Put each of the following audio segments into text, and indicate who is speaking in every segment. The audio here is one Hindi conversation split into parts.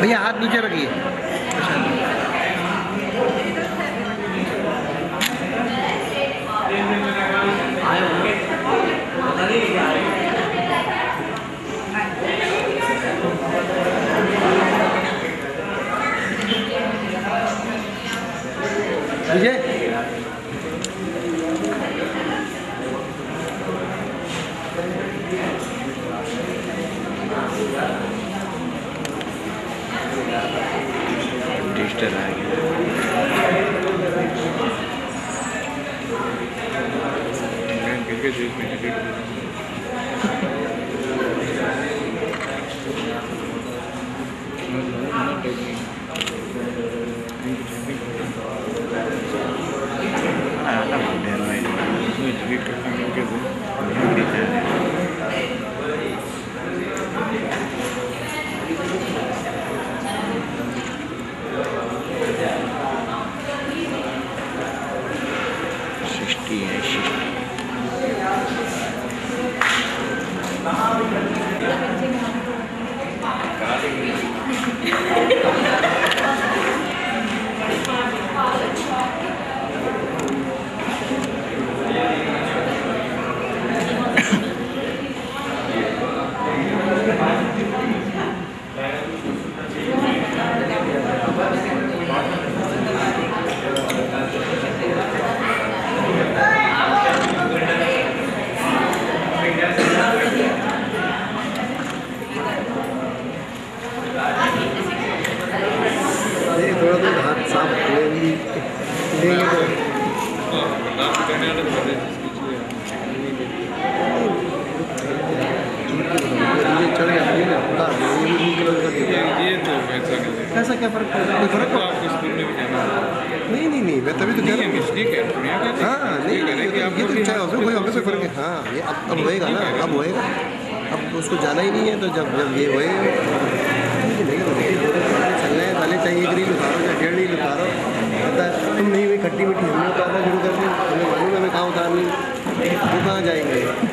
Speaker 1: भैया हाथ नीचे रखिए। विजय
Speaker 2: पोस्टर आ गया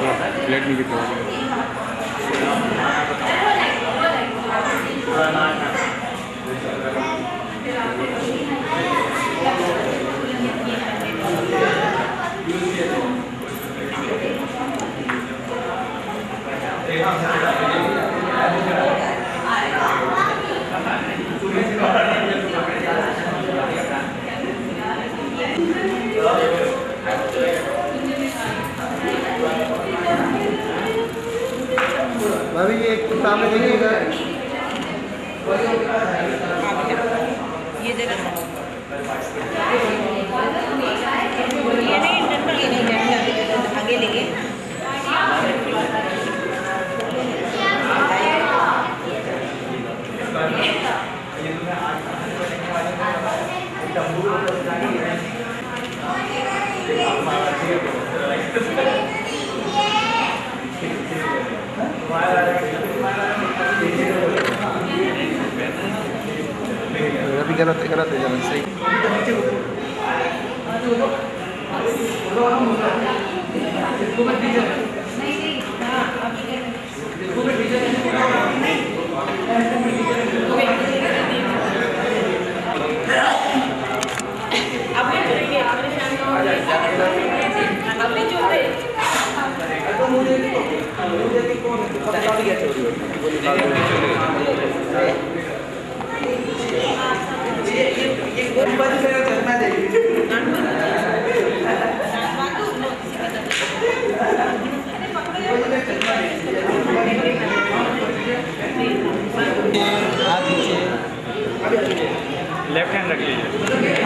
Speaker 3: प्लेट
Speaker 4: नहीं कितना Thank
Speaker 1: espérate, ya
Speaker 3: left hand रख लीजिए।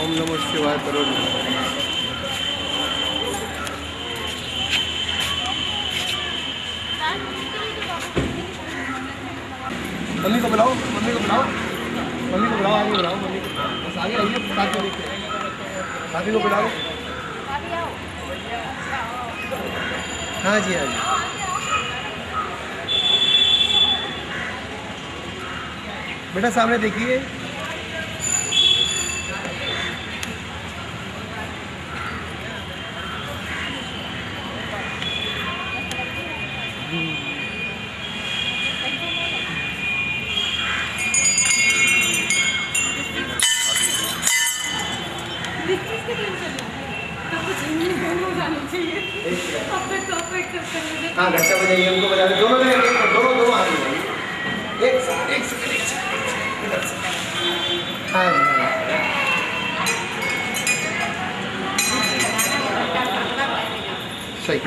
Speaker 2: ओम नमो शिवाय करो मम्मी को बुलाओ, मम्मी को बुलाओ। मम्मी को बुलाओ, आगे बुलाओ, मम्मी को बस आगे आइए, साथ में देखते भाभी को बुलाओ। हाँ जी हाँ जी। बेटा सामने देखिए
Speaker 5: किस के टेंशन तब कुछ इंग्लिश दोनों जानी चाहिए अब तक परफेक्ट करते हैं
Speaker 2: हाँ घंटा बजाइए हमको बजा दे दोनों जने एक दोनों दोनों हाथ मिलाइए एक सेकंड एक सेकंड एक सेकंड इधर से हाँ जी हाँ जी। सही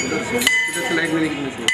Speaker 2: इधर से इधर से लाइट में निकलने से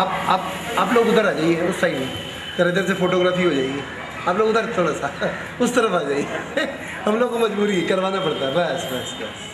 Speaker 2: आप आप आप लोग उधर नहीं। तर इधर से फोटोग्राफी हो जाएगी। आप लोग उधर थोड़ा सा, उस तरफ़ आ जाइए। हम लोग को मजबूरी करवाना पड़ता है। बस बस बस।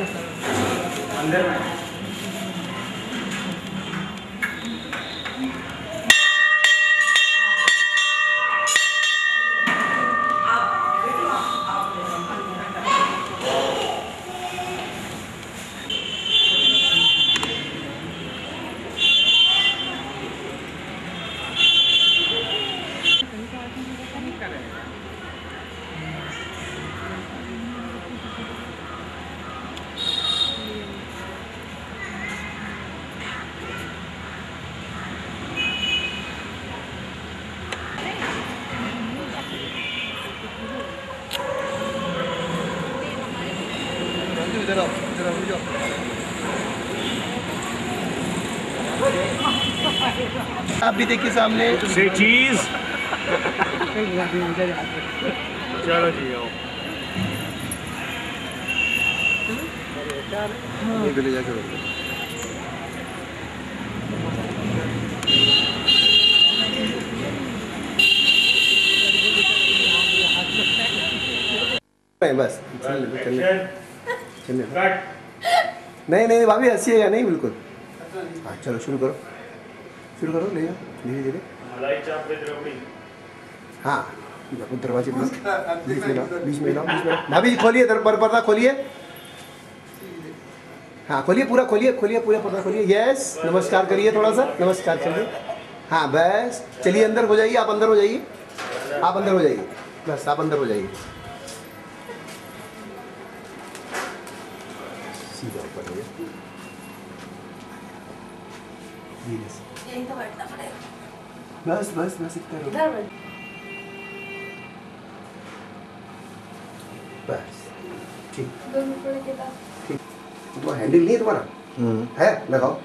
Speaker 2: अंदर में। इधर आओ इधर आओ जाओ आप भी देखिए सामने।
Speaker 3: से चीज़ चलो जी आओ।
Speaker 2: ले जाके बैठो। नहीं बस। दो। नहीं नहीं भाभी हंसीएगा नहीं? बिल्कुल। हाँ चलो शुरू करो। शुरू करो ले जाओ धीरे धीरे। हाँ दरवाजे बीच में लाओ बीच में लाओ बीच में। भाभी जी खोलिए पर पर्दा खोलिए। हाँ खोलिए पूरा खोलिए खोलिए पूरा पर्दा खोलिए। यस नमस्कार करिए थोड़ा सा नमस्कार करिए हाँ बस। चलिए अंदर हो जाइए आप अंदर हो जाइए। आप अंदर हो जाइए। बस आप अंदर हो जाइए। बस बस बस इतना रहो। बस ठीक। ठीक। तुम्हारा हैंडल नहीं है तुम्हारा? है? लगाओ।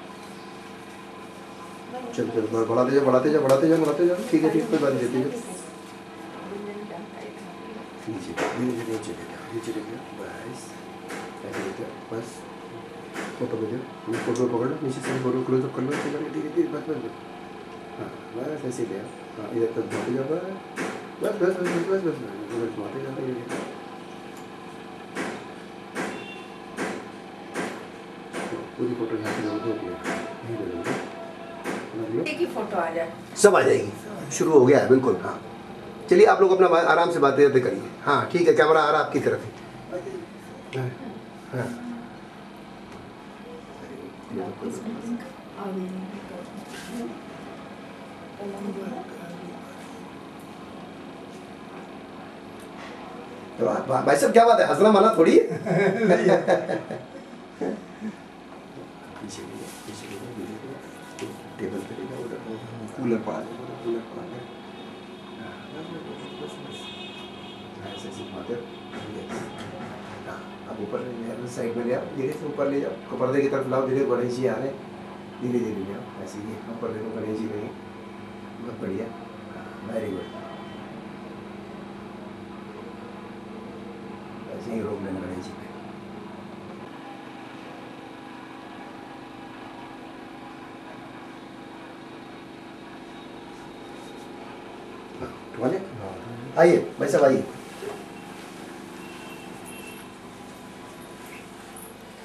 Speaker 2: चलो चलो बढ़- बढ़ाते जाओ बढ़ाते जाओ बढ़ाते जाओ बढ़ाते जाओ। ठीक है ठीक कोई बात नहीं नीचे नीचे नीचे जाओ बस। बस। फ़ोटो ये फ़ोटो पकड़ लो नीचे से फ़ोटो क्लोज अप कर लो ऐसे करके धीरे धीरे बस बस। बस बस ऐसे ले आओ हाँ इधर तक घुमाते जाओ बस बस बस बस बस बस बस इधर घुमाते जाओ धीरे धीरे पूरी फ़ोटो यहाँ पे लोग दो नहीं लगेगी
Speaker 4: एक ही फ़ोटो आ जाए।
Speaker 2: सब आ जाएगी। शुरू हो गया है बिल्कुल हाँ। चलिए आप लोग अपना आराम से बातें बातें करिए। हाँ ठीक है कैमरा आ रहा आपकी तरफ़ है हाँ, हाँ। तो भाई साहब क्या बात है? हंसना माना थोड़ी है। टेबल पे कूलर पड़ा पड़ा अब ऊपर ले जाओ साइड में ले आओ धीरे से ऊपर ले जाओ। पर्दे की तरफ़ लाओ धीरे गणेश जी आ रहे धीरे धीरे ले आओ ऐसे ही हाँ, पर्दे को गणेश जी नहीं बहुत बढ़िया। वेरी गुड ऐसे ही रोक लेना गणेश जी पे। हाँ, लें? आइए भाई साहब आइए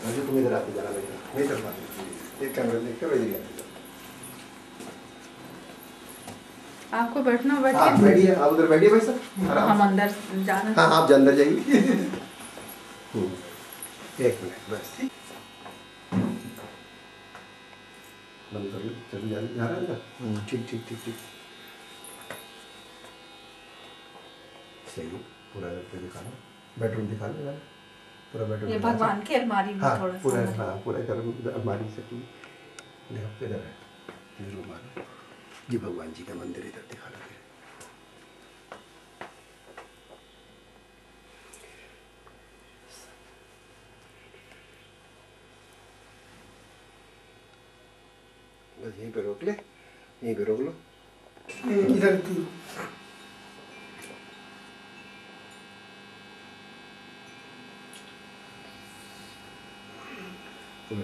Speaker 2: राजू तुम इधर आते जाना मेरे नहीं कर पाते एक कैमरा लेकर वही दिया
Speaker 4: आपको बैठना
Speaker 2: आप
Speaker 4: बैठिए
Speaker 2: बैठिए आप उधर बैठिए भाई साहब।
Speaker 4: हम। अंदर जाना।
Speaker 2: हाँ आप अंदर जाइए। हम्म, एक मिनट बस। बंद कर लो चलो जा जा रहा है ना? ठीक ठीक ठीक ठीक। सही पूरा पे दिखा लो बेडरूम दिखा लो जरा। पूरा बेडरूम
Speaker 4: ये भगवान की अलमारी में
Speaker 2: हाँ
Speaker 4: थोड़ा
Speaker 2: पूरा हाँ पूरा अलमारी से देखो इधर है। ये रूम आ रहा जी भगवान जी का मंदिर इधर दिखा लो बस यहीं पे रोक ले, यहीं पे रोक लो। इधर की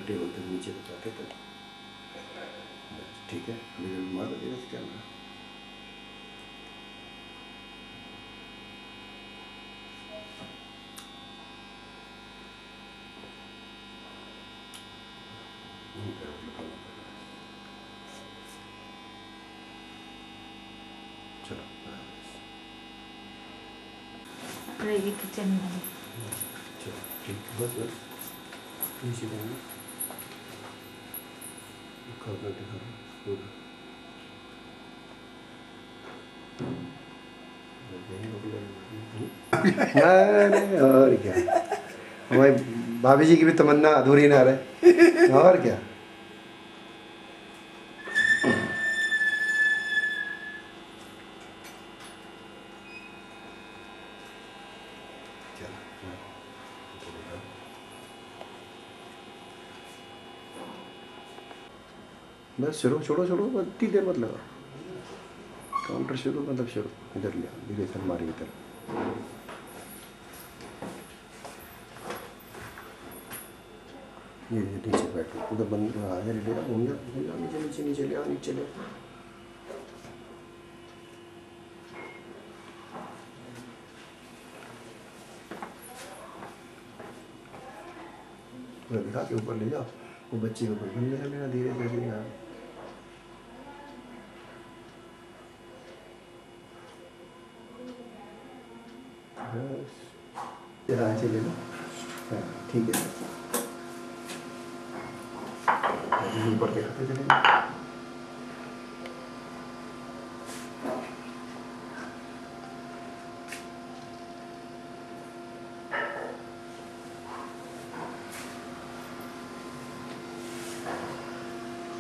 Speaker 2: टेबल तक नीचे बताते थे ठीक है? अभी जब मार देगा कैमरा चलो
Speaker 5: रहेगी किचन में
Speaker 2: चलो ठीक बस बस। नीचे अरे और क्या? भाभी जी की भी तमन्ना अधूरी ना रहे। और क्या? बस शुरू छोड़ो छोड़ो इतनी देर मत लगा काउंटर शुरू मतलब शुरू, इधर लिया धीरे से हमारी इधर। ये ये नीचे बैठो, उधर बंद हाँ इधर ले आओ घूम घूम जाओ नीचे नीचे नीचे ले आओ नीचे ले। दिखा के ऊपर ले जाओ, वो बच्चे ऊपर बंद ले लेना धीरे धीरे। ले हाँ ठीक है। ऊपर दिखाते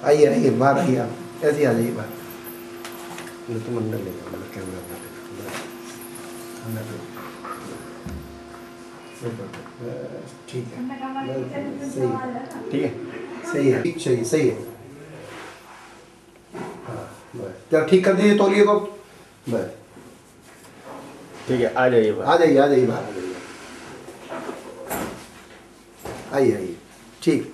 Speaker 2: आइए आइए, बाहर आइए आप। ऐसे आ जाइए बाहर। तुम अंदर ले जाओ कैमरा अंदर अंदर ठीक है सही है ठीक है, सही है। ठीक सही सही है। ठीक कर दीजिए तौलिए को बस
Speaker 3: ठीक है आ जाइए
Speaker 2: आ जाइए आ जाइए बाहर आ जाइए आइए आइए, ठीक।